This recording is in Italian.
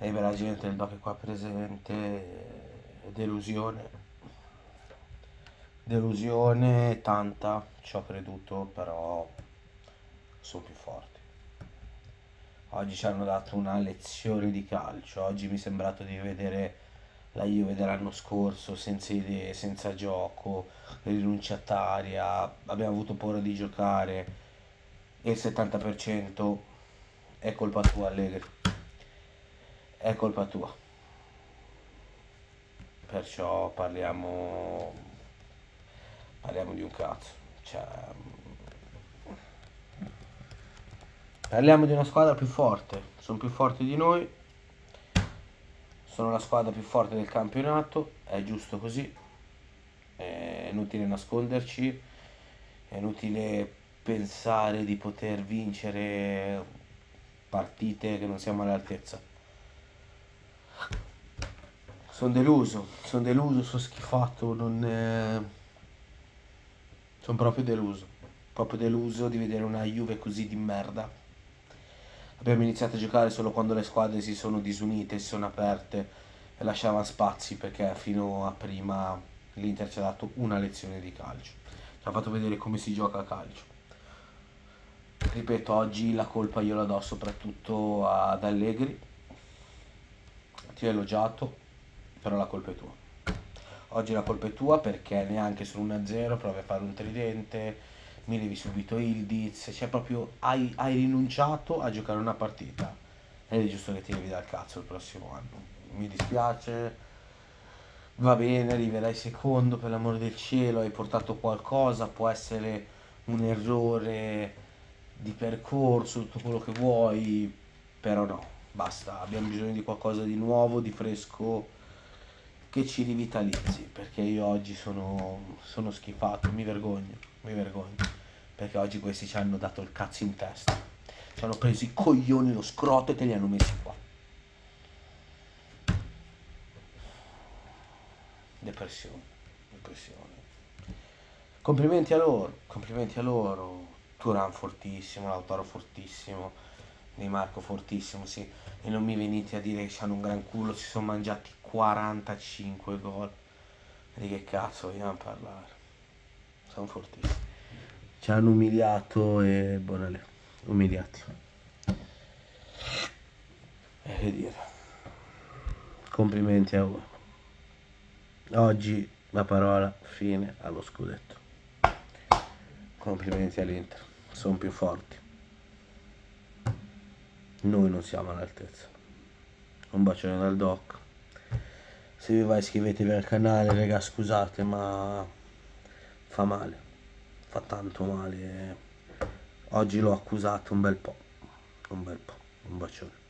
e bella gente del doc è qua presente, delusione, delusione tanta, ci ho creduto, però sono più forti. Oggi ci hanno dato una lezione di calcio, oggi mi è sembrato di vedere la Juve dell'anno scorso senza idee, senza gioco, rinunciataria, abbiamo avuto paura di giocare. E il 70% è colpa tua Allegri è colpa tua. Perciò parliamo, parliamo di un cazzo. Cioè, parliamo di una squadra più forte. Sono più forti di noi. Sono la squadra più forte del campionato. È giusto così. È inutile nasconderci. È inutile pensare di poter vincere partite che non siamo all'altezza sono deluso, sono deluso, sono schifato, non... È... Sono proprio deluso, proprio deluso di vedere una Juve così di merda. Abbiamo iniziato a giocare solo quando le squadre si sono disunite, si sono aperte e lasciavano spazi perché fino a prima l'Inter ci ha dato una lezione di calcio. Ci ha fatto vedere come si gioca a calcio. Ripeto, oggi la colpa io la do soprattutto ad Allegri. Ti ho elogiato, però la colpa è tua. Oggi la colpa è tua perché neanche su 1-0 provi a fare un tridente, mi levi subito Ildiz, cioè proprio hai, hai rinunciato a giocare una partita ed è giusto che ti levi dal cazzo il prossimo anno. Mi dispiace, va bene, arriverai secondo, per l'amore del cielo, hai portato qualcosa, può essere un errore di percorso, tutto quello che vuoi, però no, basta, abbiamo bisogno di qualcosa di nuovo, di fresco che ci rivitalizzi, perché io oggi sono, sono schifato, mi vergogno, mi vergogno, perché oggi questi ci hanno dato il cazzo in testa, ci hanno preso i coglioni, lo scroto e te li hanno messi qua. Depressione, depressione. Complimenti a loro, complimenti a loro. Turan fortissimo, Lautaro fortissimo, Di Marco fortissimo, sì. E non mi venite a dire che hanno un gran culo, si sono mangiati 45 gol. Di che cazzo vogliamo parlare? Sono fortissimi. Ci hanno umiliato e buonale, umiliati. E che dire. Complimenti a voi. Oggi la parola fine allo scudetto. Complimenti all'Inter, sono più forti. Noi non siamo all'altezza. Un bacione dal doc. Se vi va iscrivetevi al canale raga scusate ma fa male. Fa tanto male. Oggi l'ho accusato un bel po' un bel po' un bacione